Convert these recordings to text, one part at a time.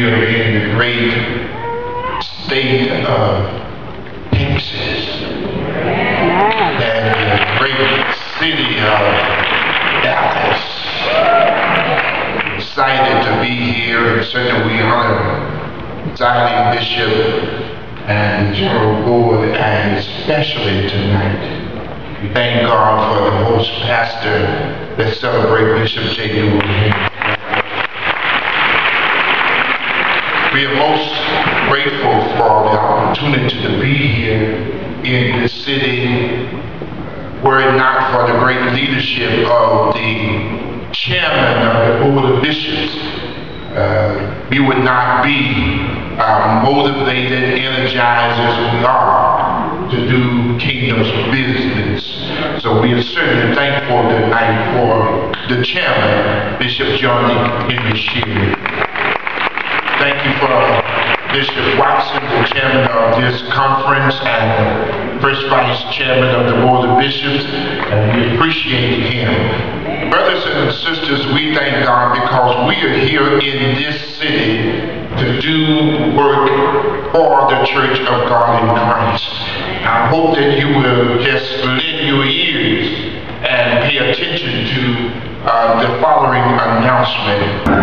here in the great state of Texas and the great city of Dallas. Excited to be here and certainly we honor Zion Bishop and General Board and especially tonight. We thank God for the host pastor that celebrate Bishop J. Neaul We are most grateful for the opportunity to be here in this city were it not for the great leadership of the chairman of the Board of Bishops. Uh, we would not be uh, motivated, energized as we are to do kingdom's business. So we are certainly thankful tonight for the chairman, Bishop Johnny Henry Sheard. Thank you for Bishop Watson, the chairman of this conference, and first vice chairman of the Board of Bishops, and we appreciate him. Brothers and sisters, we thank God because we are here in this city to do work for the Church of God in Christ. I hope that you will just lend your ears and pay attention to uh, the following announcement.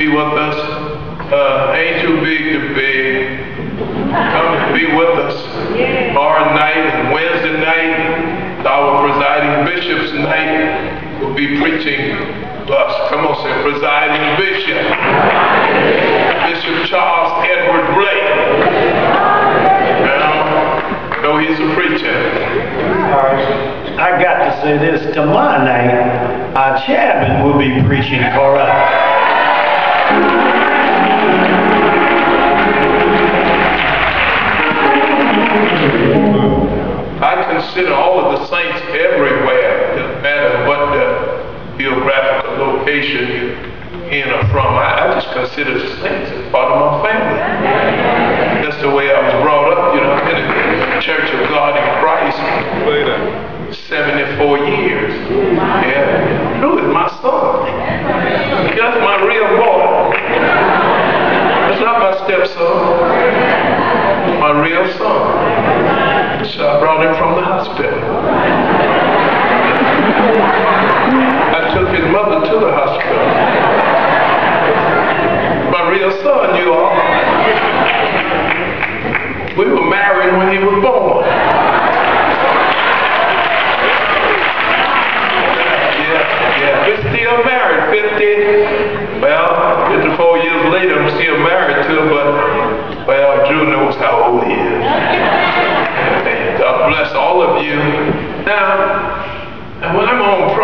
Be with us. Uh, ain't too big to be. Come and be with us tomorrow night and Wednesday night. Our presiding bishop's night will be preaching to us. Come on, say presiding bishop. Bishop Charles Edward Blake. Now, know he's a preacher. I got to say this, tomorrow night, our chairman will be preaching for us. I consider all of the saints everywhere, doesn't matter what the geographical location you're in or from. I, I just consider saints as part of my family.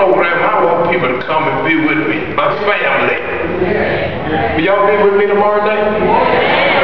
Program, I want people to come and be with me, my family. Will y'all be with me tomorrow night?